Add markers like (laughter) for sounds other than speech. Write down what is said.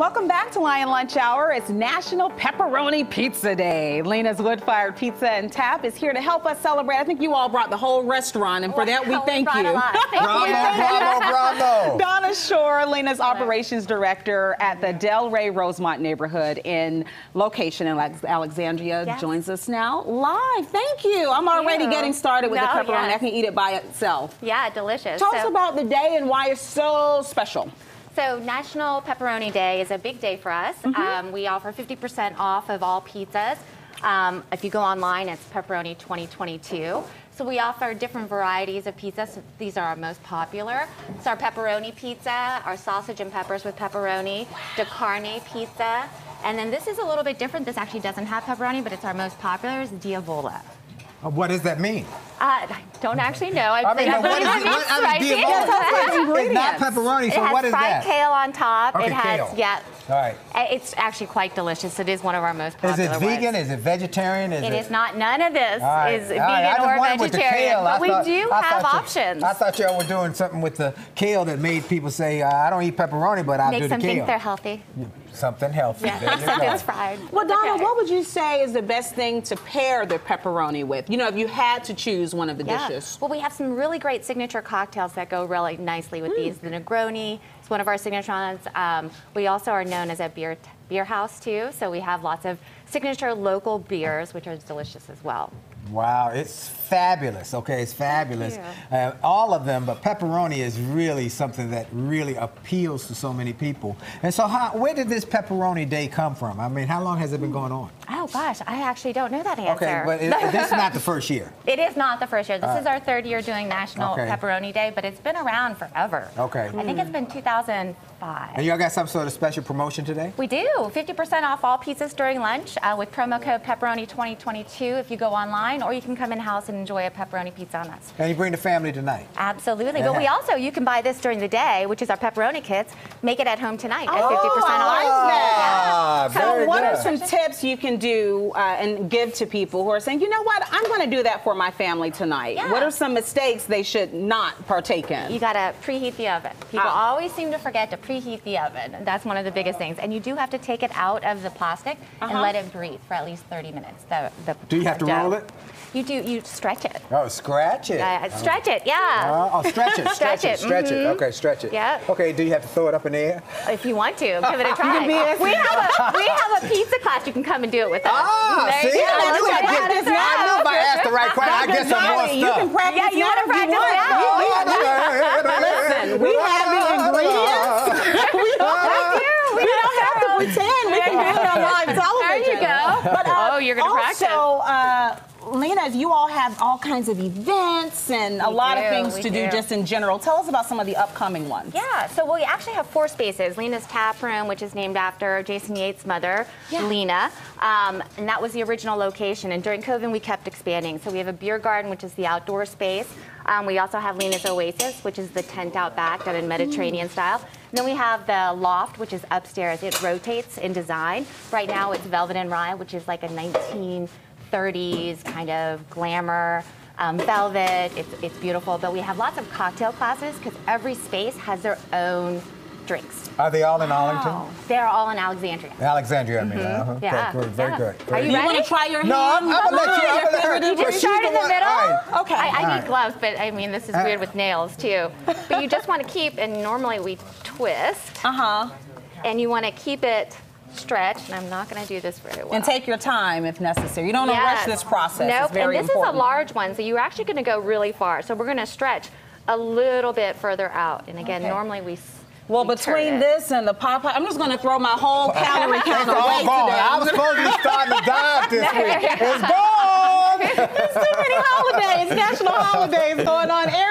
Welcome back to Lion Lunch Hour. It's National Pepperoni Pizza Day. Lena's Wood Fired Pizza and Tap is here to help us celebrate. I think you all brought the whole restaurant, and for oh, that we thank you. Thank Bravo, you. bravo, bravo. Donna Shore, Lena's operations director at the Del Ray Rosemont neighborhood in location in Alexandria, Yes. joins us now live. Thank you. I'm already you. getting started with the pepperoni. yes. I can eat it by itself. Yeah, delicious. Tell so, us about the day and why it's so special. So National Pepperoni Day is a big day for us. Mm-hmm. Um, we offer 50% off of all pizzas. Um, if you go online, it's Pepperoni 2022. So we offer different varieties of pizzas. These are our most popular. It's our pepperoni pizza, our sausage and peppers with pepperoni, de carne pizza, and then this is a little bit different. This actually doesn't have pepperoni, but it's our most popular. Is Diavola. Uh, What does that mean? Uh, I don't actually know. I, I mean, what is it? What, I mean, spicy. Diavola, like it's not ingredients. pepperoni, It has fried kale on top. Okay, it has kale. yeah. All right. Uh, It's actually quite delicious. It is one of our most popular Is it vegan? ones. Is it vegetarian? Is It is not. None of this All right, is all right. Vegan just or wondered with the vegetarian, kale, I but we thought- do I have thought you- options. I thought y'all were doing something with the kale that made people say, uh, I don't eat pepperoni, but I Makes do the them kale. think they're healthy. Something healthy. Yeah, There you except go. it's fried. Well, Donna, okay. what would you say is the best thing to pair the pepperoni with? You know, if you had to choose one of the Yeah. dishes. Well, we have some really great signature cocktails that go really nicely with these. The Negroni is one of our signature ones. Um, we also are known as a beer beer house too, so we have lots of signature local beers, which are delicious as well. Wow, it's fabulous. Okay, it's fabulous. Uh, all of them, but pepperoni is really something that really appeals to so many people. And so, how, where did this pepperoni day come from? I mean, how long has it been going on? Oh gosh, I actually don't know that answer. Okay, but it, this is not the first year. (laughs) It is not the first year. This All is our third year doing National Okay. Pepperoni Day, but it's been around forever. Okay. I think it's been 2005. And y'all got some sort of special promotion today? We do 50% off all pizzas during lunch uh, with promo code Pepperoni 2022 if you go online, or you can come in house and enjoy a pepperoni pizza on us. And you bring the family tonight. Absolutely. But we also you can buy this during the day, which is our pepperoni kits. Make it at home tonight at 50% Oh, off. I like that. Ah, So, very what are some tips you can do uh, and give to people who are saying, you know what, I'm going to do that for my family tonight? Yeah. What are some mistakes they should not partake in? You gotta preheat the oven. People Ah. always seem to forget to preheat the oven. That's one of the biggest things. And you do have to take it out of the plastic and Uh-huh. let it breathe for at least 30 minutes. The, the Do you have to dough. roll it? You do. You stretch it. Oh, scratch it. Uh, stretch it. Yeah. Oh, oh, stretch it, (laughs) stretch, Stretch it, it, stretch it. mhm. Okay, stretch it. Yeah. Okay, do you have to throw it up in the air? If you want to, give it a (laughs) try. can be we have a we have a (laughs) pizza class. You can come and do it with us. Ah, There see? go. I Let's knew I'd you get this. I knew if I asked the right question, I'd Dr. get some more Johnny, You can practice Yeah, you now wanna if you practice want. now? You- Listen, we have the ingredients. (laughs) we don't have to, we don't have to pretend. We can do it on live television. There you go. But, uh, oh, you're gonna practice. Also, uh, Lena, you all have all kinds of events and a We lot of things to do, do. just in general. Tell us about some of the upcoming ones. Yeah, so we actually have four spaces. Lena's Tap Room, which is named after Jason Yates' mother, Yeah. Lena. Um, and that was the original location. And during COVID, we kept expanding. So we have a beer garden, which is the outdoor space. Um, we also have Lena's Oasis, which is the tent out back done in Mediterranean style. And then we have the loft, which is upstairs. It rotates in design. Right now, it's Velvet and Rye, which is like a 1930s kind of glamour um, velvet. It's, it's beautiful. But we have lots of cocktail classes because every space has their own drinks. Are they all in Arlington? They're all in Alexandria. Alexandria, I mean. uh-huh. Yeah. Good, good, very yeah. good. Are very you good. You want ready? to try your hand? No, I'm, hand? I'm gonna let you. I'm gonna let her. You but just start in the one- middle. all right. Okay. I, I All need right. gloves, but I mean, this is Uh, weird with nails too. But you just want to keep, and normally we twist, Uh huh. and you want to keep it stretched. And I'm not going to do this very well. And take your time if necessary. You don't want to rush this process. Nope. It's very and this important. is a large one, so you're actually going to go really far. So we're going to stretch a little bit further out. And again, Okay. normally we. Well, we between this and the pop I'm just going to throw my whole (laughs) calorie It's counter away gone. today. I was supposed to be starting to dive this (laughs) week. It's gone. (laughs) There's too many holidays, national holidays going on.